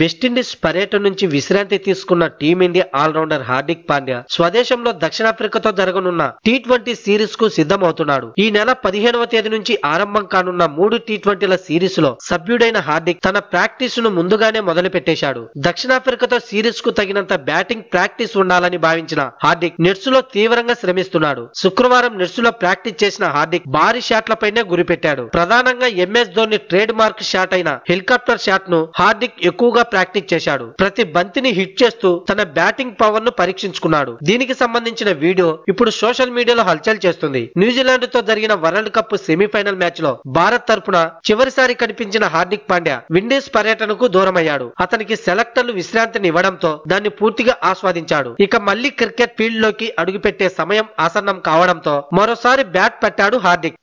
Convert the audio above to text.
West Indies పర్యటన నుంచి విశ్రాంతి తీసుకున్న టీమిండియా ఆల్రౌండర్ హార్దిక్ పాండ్యా స్వదేశంలో దక్షిణాఫ్రికాతో జరగనున్న టీ ట్వంటీ సిరీస్కు సిద్ధమవుతున్నాడు. ఈ నెల పదిహేనవ తేదీ నుంచి ఆరంభం కానున్న మూడు టీ ట్వంటీల సిరీస్లో సభ్యుడైన హార్దిక్ తన ప్రాక్టీస్ను ముందుగానే మొదలు పెట్టేశాడు దక్షిణాఫ్రికాతో సిరీస్కు తగినంత బ్యాటింగ్ ప్రాక్టీస్ ఉండాలని భావించిన హార్దిక్ నెట్స్లో తీవ్రంగా శ్రమిస్తున్నాడు. శుక్రవారం నెట్స్లో ప్రాక్టీస్ చేసిన హార్దిక్ భారీ షాట్లపైనే గురిపెట్టాడు. ప్రధానంగా MS Dhoni trade mark shot అయిన హెలికాప్టర్ షాట్ను హార్దిక్ ఎక్కువగా ప్రాక్టీస్ చేశాడు. ప్రతి బంతిని హిట్ చేస్తూ తన బ్యాటింగ్ పవర్ను పరీక్షించుకున్నాడు. దీనికి సంబంధించిన వీడియో ఇప్పుడు సోషల్ మీడియాలో హల్చల్ చేస్తుంది. న్యూజిలాండ్తో జరిగిన వరల్డ్ కప్ సెమీఫైనల్ మ్యాచ్లో భారత్ తరపున చివరిసారి కనిపించిన హార్దిక్ పాండ్యా విండీస్ పర్యటనకు దూరమయ్యాడు. అతనికి సెలెక్టర్లు విశ్రాంతిని ఇవ్వడంతో దాన్ని పూర్తిగా ఆస్వాదించాడు. ఇక మళ్ళీ క్రికెట్ ఫీల్డ్లోకి అడుగుపెట్టే సమయం ఆసన్నం కావడంతో మరోసారి బ్యాట్ పెట్టాడు హార్దిక్.